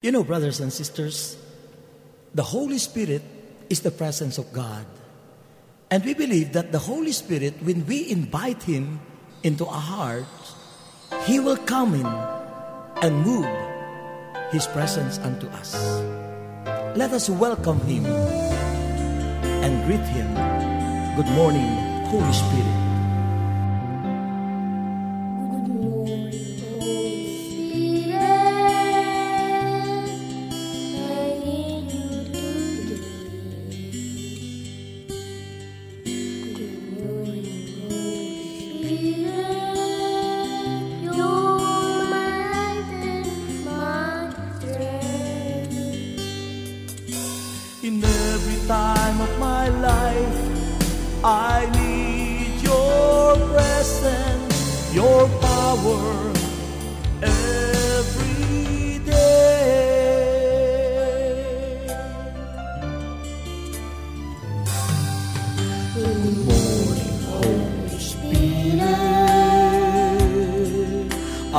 You know, brothers and sisters, the Holy Spirit is the presence of God. And we believe that the Holy Spirit, when we invite Him into our hearts, He will come in and move His presence unto us. Let us welcome Him and greet Him. Good morning, Holy Spirit.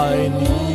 爱你。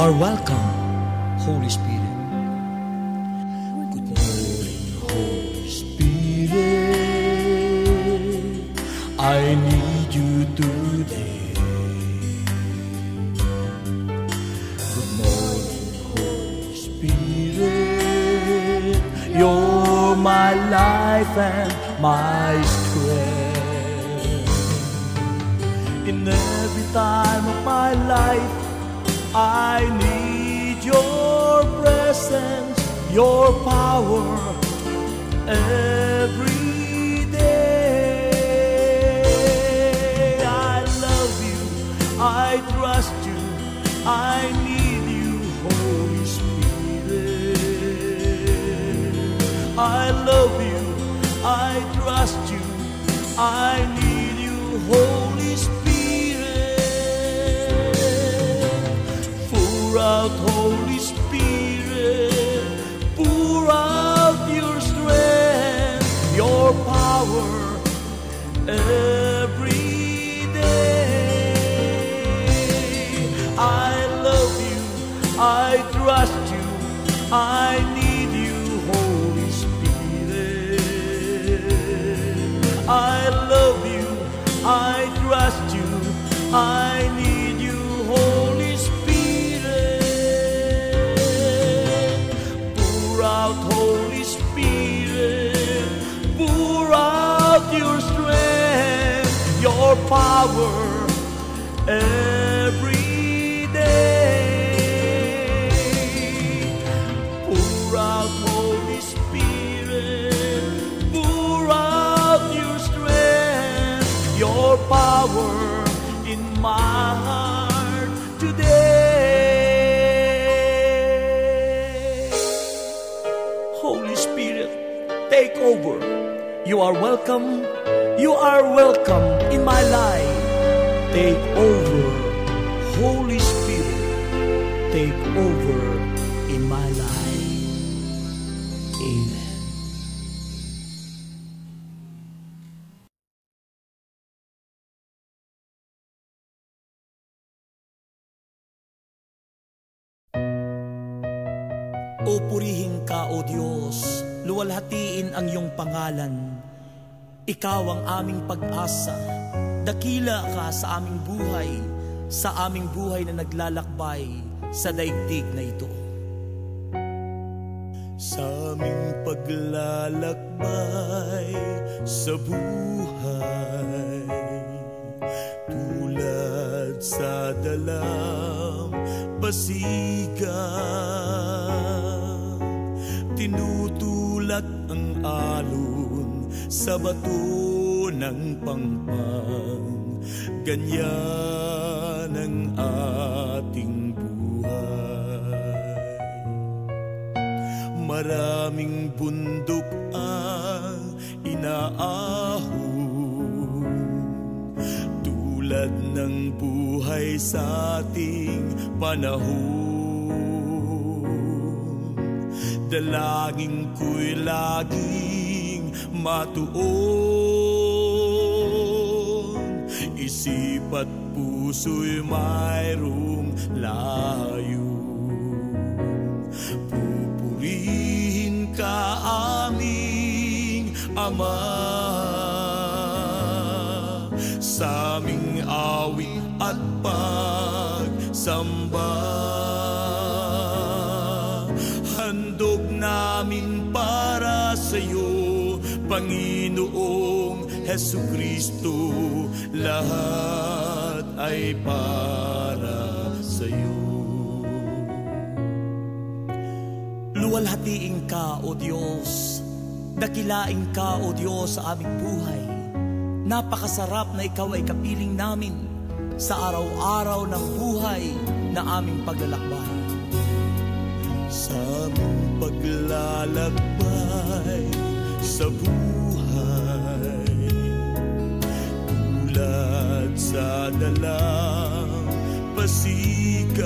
Are welcome, Holy Spirit. Good morning, Holy Spirit. I need you today. Good morning, Holy Spirit. You're my life and my strength. In every time of my life, I need your presence, your power every day. I love you, I trust you, I need you, Holy Spirit. I love you, I trust you, I need you, Holy Pour out, Holy Spirit, pour out your strength, your power every day. I love you, I trust you, I need you, Holy Spirit. I love you, I trust you, I power every day. Pour out, Holy Spirit, pour out your strength, your power in my heart today. Holy Spirit, take over. You are welcome. You are welcome in my life. Take over. Holy Spirit, take over in my life. Amen. O purihin ka, O Diyos, luwalhatiin ang iyong pangalan. Ikaw ang aming pag-asa, dakila ka sa aming buhay, sa aming buhay na naglalakbay sa daigdig na ito. sa aming paglalakbay sa buhay tulad sa dalam pasigang tinutulak ang alon sa bato ng pangpang. Ganyan ang ating buhay. Maraming bundok ang inaahon. Tulad ng buhay sa ating panahon. Dalangin ko'y laging matuon isip at puso'y mayroong layo. Pupurihin ka aming Ama Kristo lahat ay para sa iyo Luwalhatiin ka, O Diyos. Dakilain ka, O Diyos, sa aming buhay. Napakasarap na Ikaw ay kapiling namin sa araw-araw ng buhay na aming paglalakbay. sa aming paglalakbay sa buhay sa dalang pasigan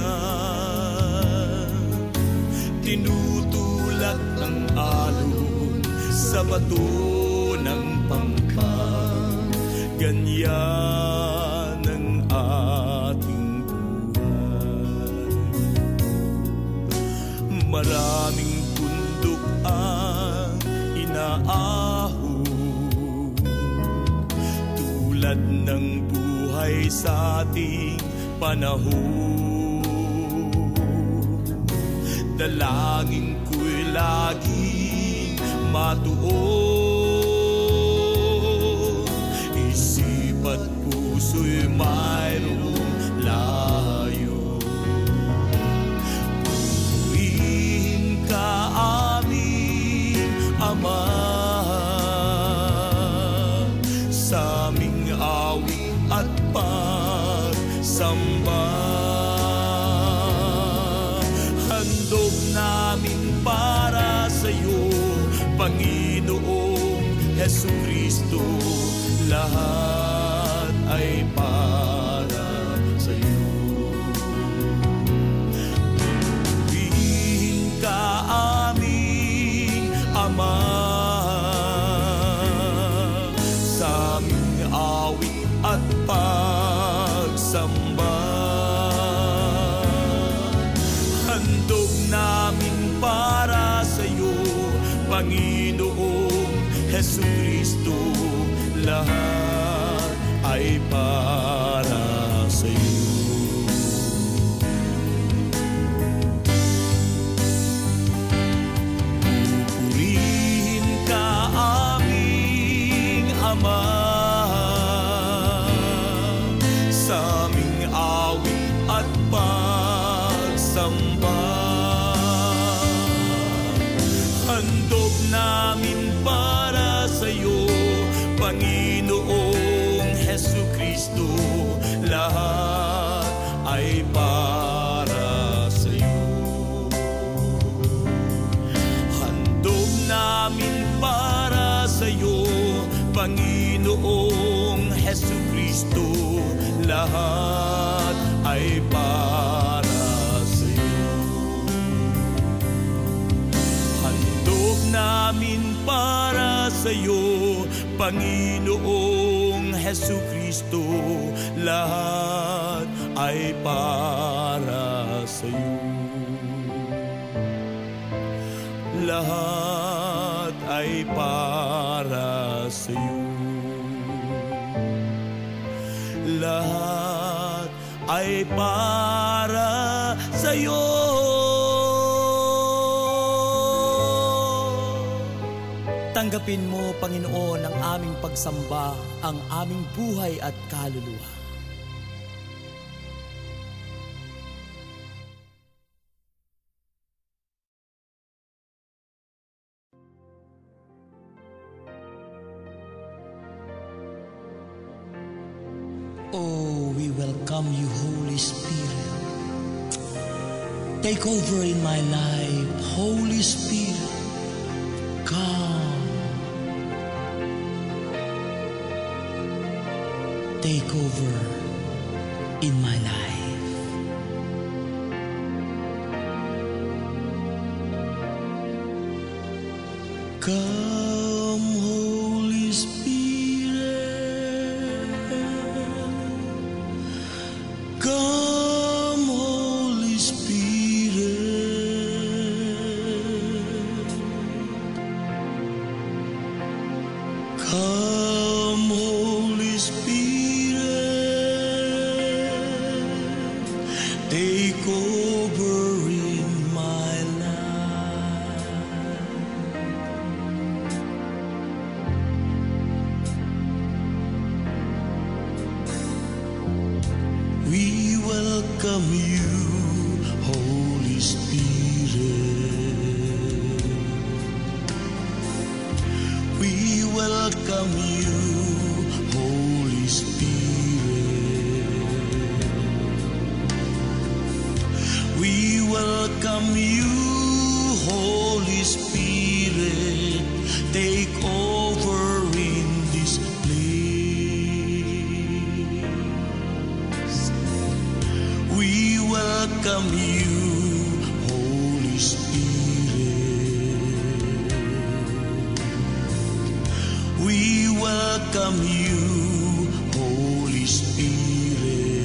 tinutulak ang alon sa bato ng pangpang ganyan ang ating buhay. Maraming buhay sa ating panahon. Dalangin ko'y laging matuon. Isip at puso'y mayroong at pagsamba sa iyo, Panginoong Heso Kristo, lahat ay para sa iyo lahat ay para sa iyo. Lahat ay para sa iyo. Tanggapin mo, Panginoon, ang aming pagsamba, ang aming buhay at kaluluwa. Oh, we welcome you, Holy Spirit. Take over in my life, Holy Spirit. Come. take over in my life. Come home. welcome you, Holy Spirit. We welcome you, Holy Spirit.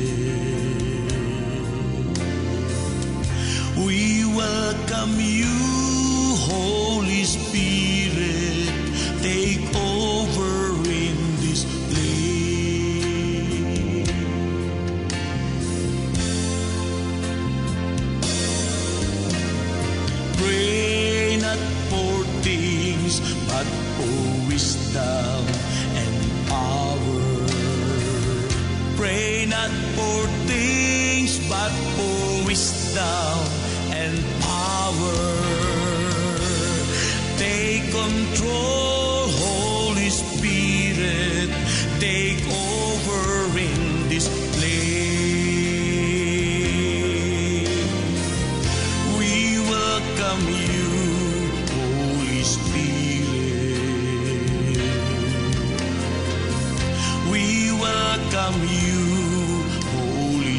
We welcome you.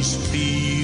peace be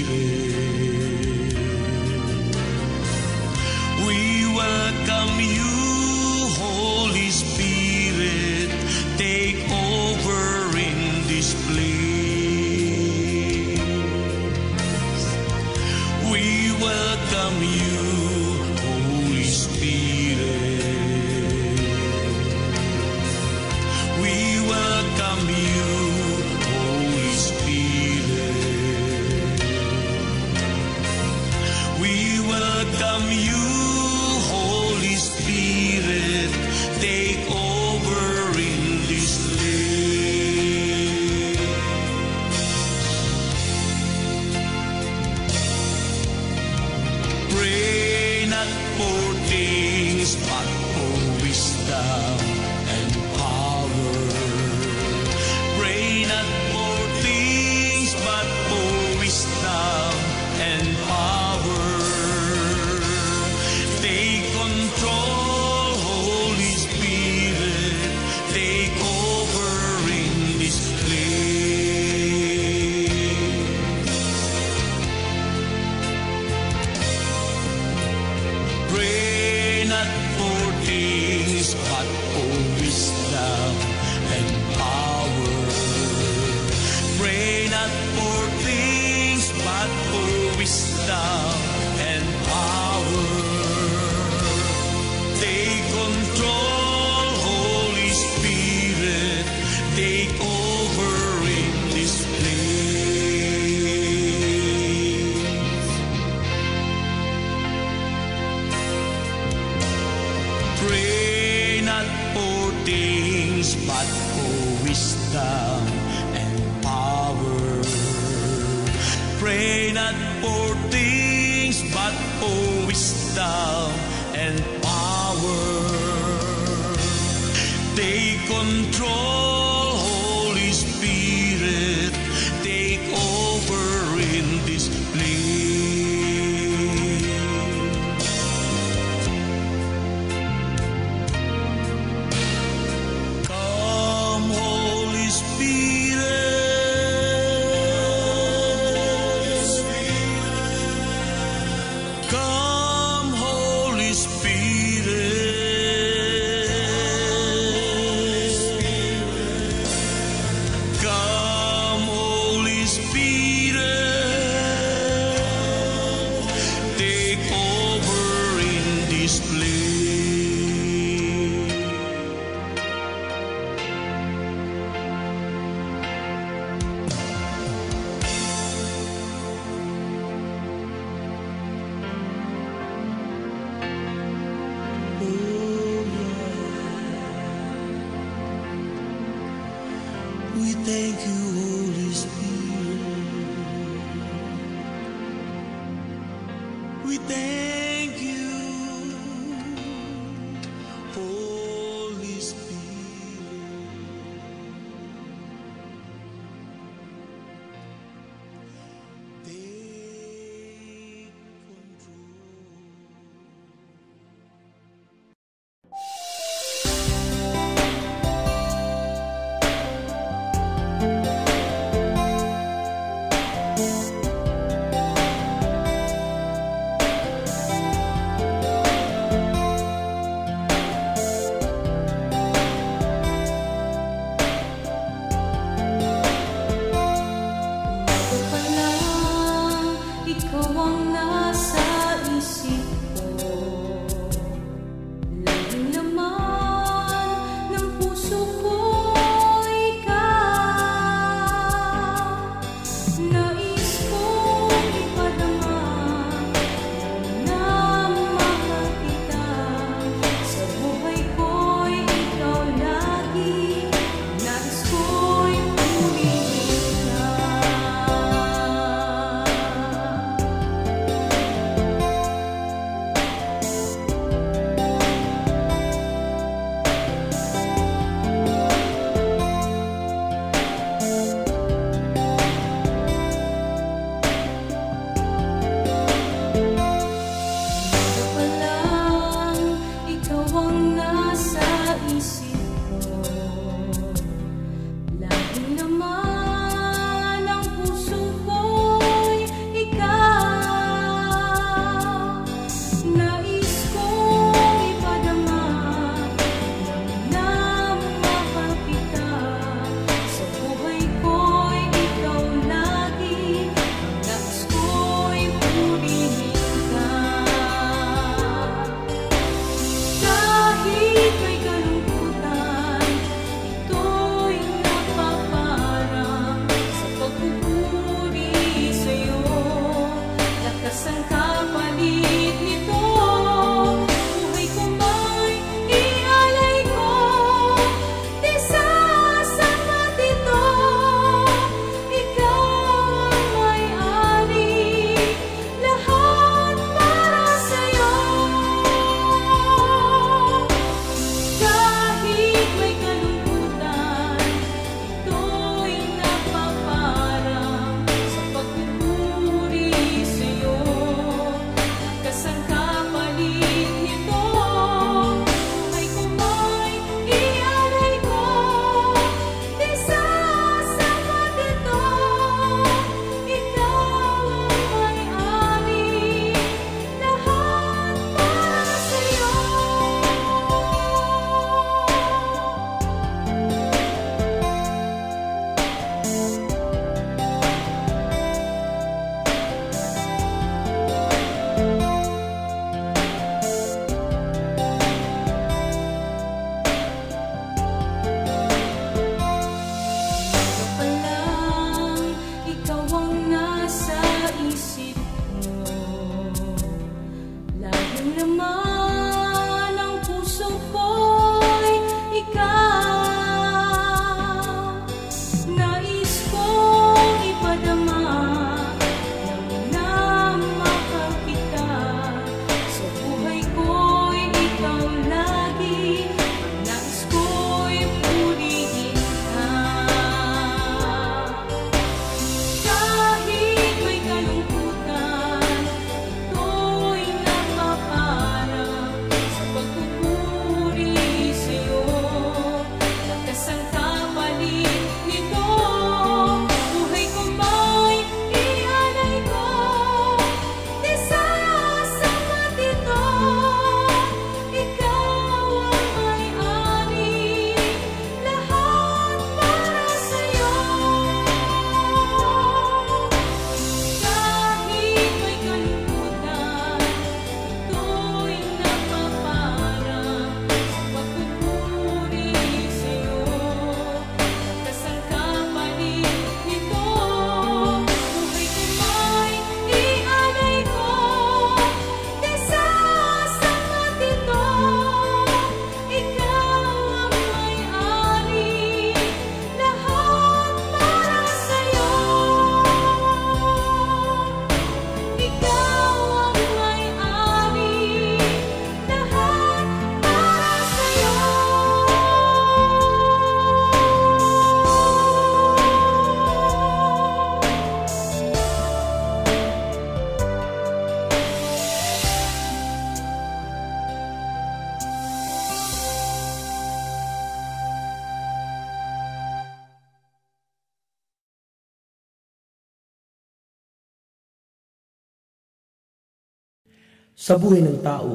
Sa buhay ng tao,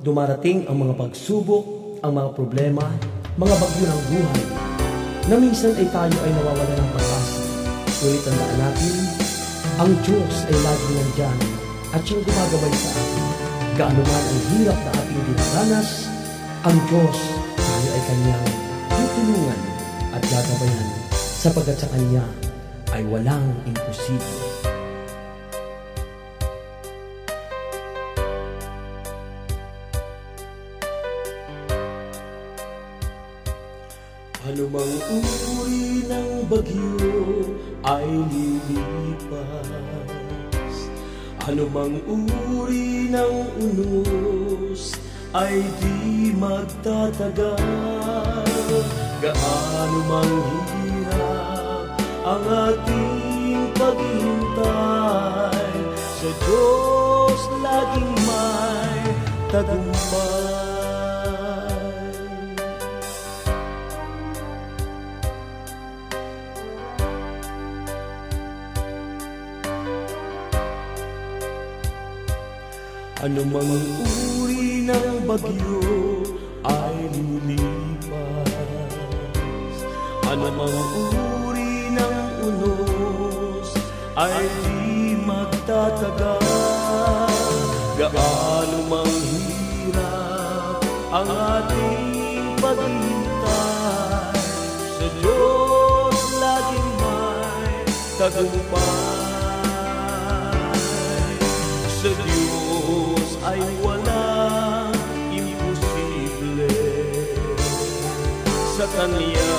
dumarating ang mga pagsubok, ang mga problema, mga bagyo ng buhay, na minsan ay tayo ay nawawala ng pag-asa. Ngunit tandaan natin, ang Diyos ay lagi nandyan at siyang gumagabay sa atin. Gaano man ang hirap na ating dinaranas, ang Diyos tayo ay kanyang tutulungan at gagabayan sapagkat sa Kanya ay walang imposible. Bagyo ay lilipas. Anumang uri ng unos ay di magtatagal. Gaano mang hirap ang ating paghintay Sa Diyos laging may tagumpay Ano mang uri ng bagyo ay lilipas Ano mang uri ng unos ay di magtatagal Gaano mang hirap ang ating paghintay Sa Diyos laging may tagumpay ay walang imposible Sa Kanya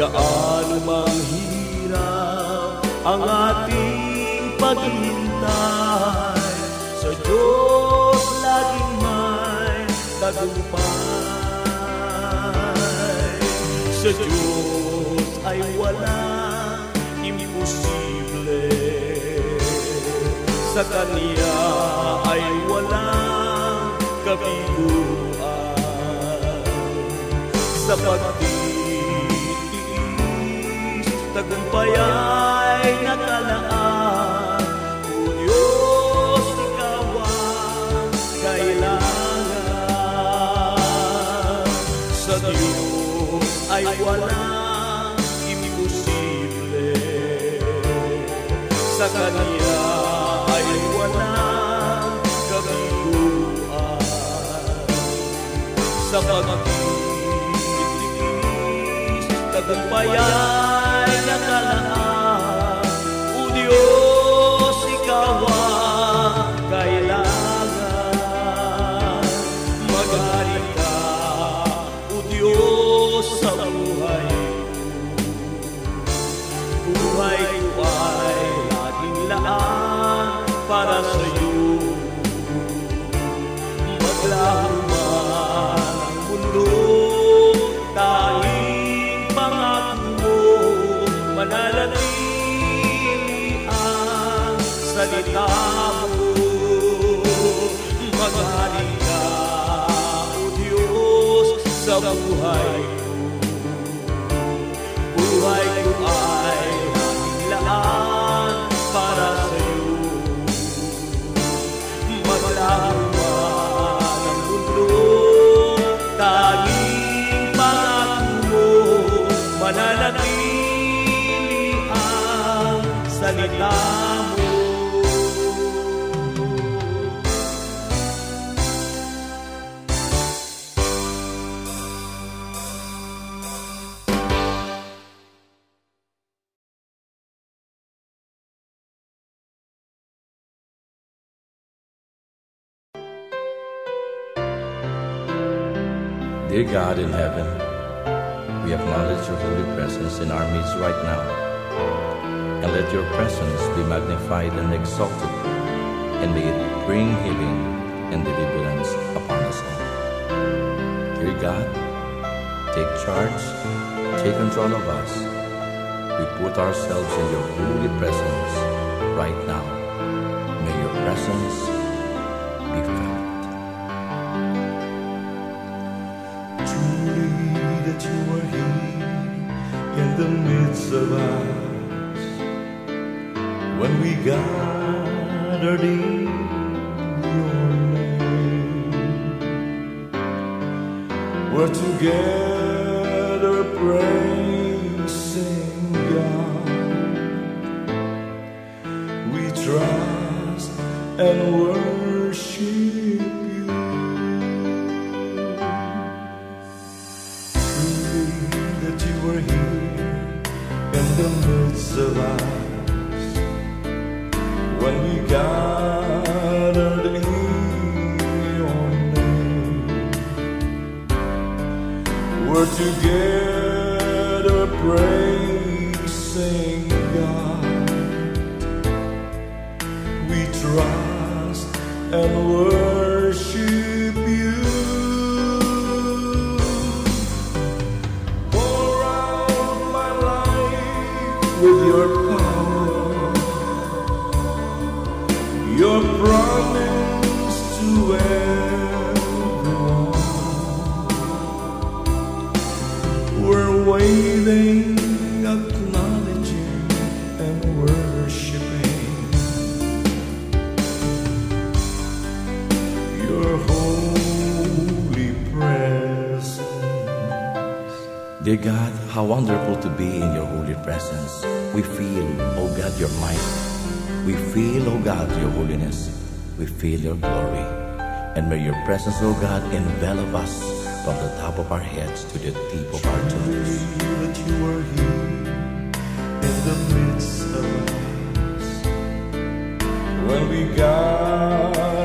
Gaano mang hirap ang ating paghintay Sa Diyos laging may tagumpay. Sa Diyos ay walang imposible. Sa Kanya ay walang kabiguan Sa pagtitiis, tagumpay ay nakalaan O Diyos, Ikaw ang kailangan Sa Diyos ay walang imposible. Sa Kanya ay walang kabiguan Sa pagtitiis, tagumpay ay Dear God in heaven, we acknowledge your holy presence in our midst right now. And let your presence be magnified and exalted, and may it bring healing and deliverance upon us all. Dear God, take charge, take control of us. We put ourselves in your holy presence right now. May your presence be felt. Truly that you are here in the midst of us gathered in your name. We're together when we gathered in your name. We're together Dear God, how wonderful to be in your holy presence. We feel, oh God, your might. We feel, oh God, your holiness. We feel your glory. And may your presence, oh God, envelop us from the top of our heads to the tip of our toes. that you are here in the midst of us when we gathered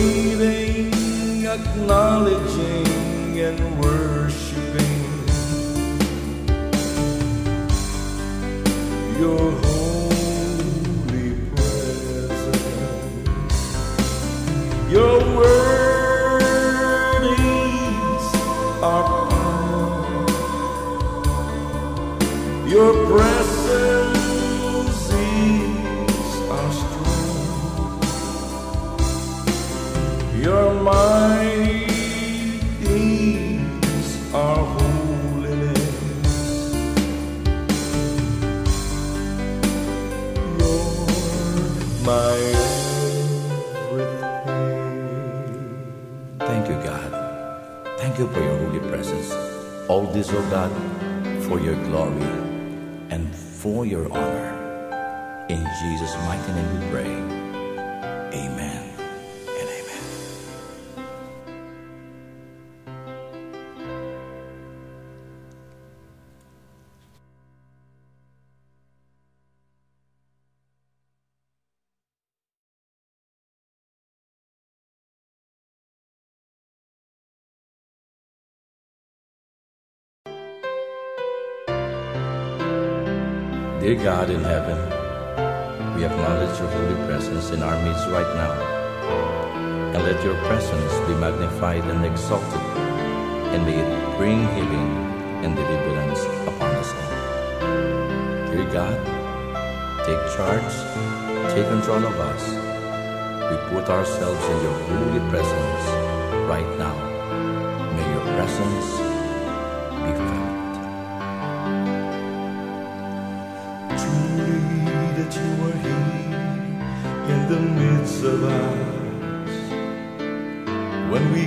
We're acknowledging, and worshiping. Your This, oh God, for your glory and for your honor. In Jesus' mighty name we pray. Dear God in heaven, we acknowledge your holy presence in our midst right now. And let your presence be magnified and exalted, and may it bring healing and deliverance upon us all. Dear God, take charge, take control of us. We put ourselves in your holy presence right now. May your presence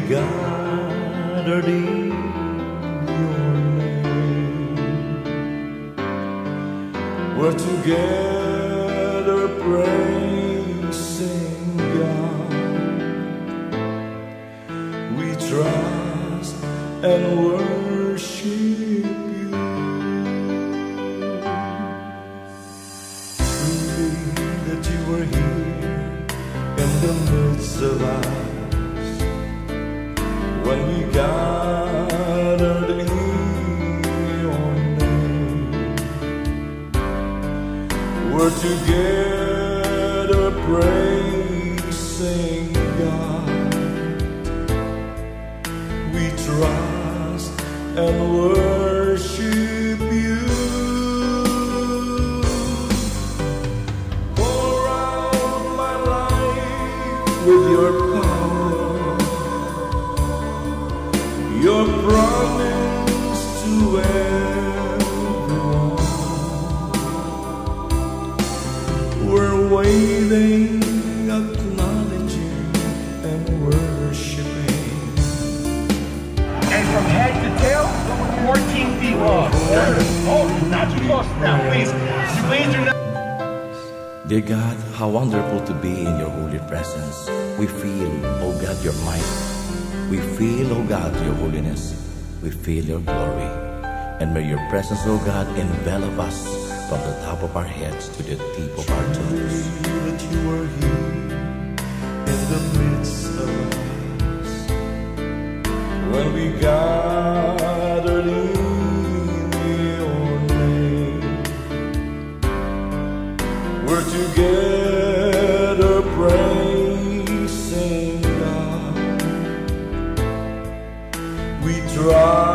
gathered in your name. We're together We feel, oh God, your holiness. We feel your glory. And may your presence, oh God, envelop us from the top of our heads to the tip of our toes. that you are here in the midst of us when we gathered in your name. We're together We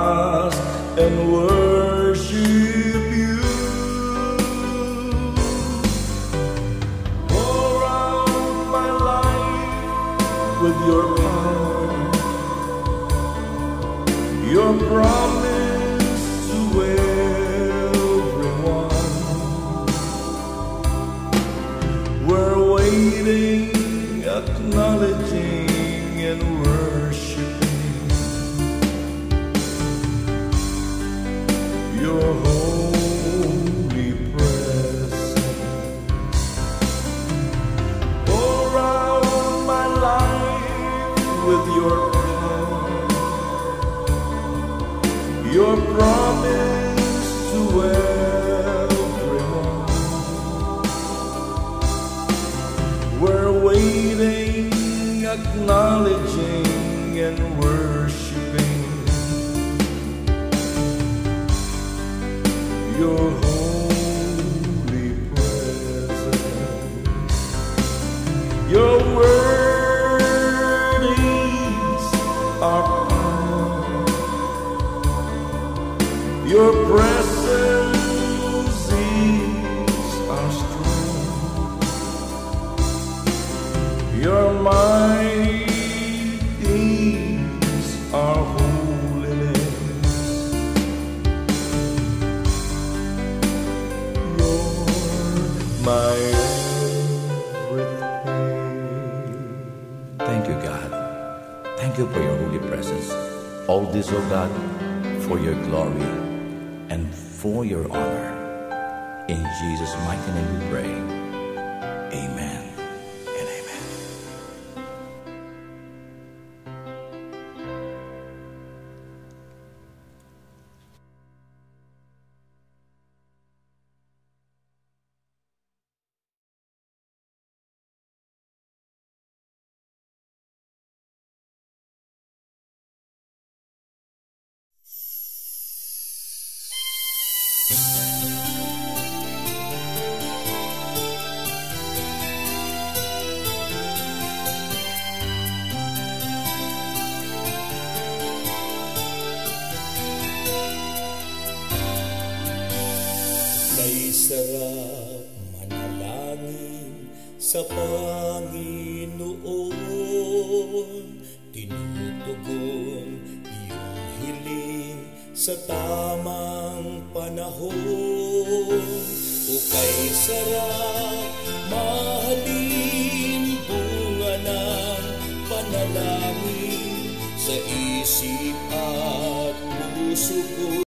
your power, your promise to everyone. We're waiting, acknowledging, and this, oh God, for your glory and for your honor. In Jesus' mighty name we pray. Amen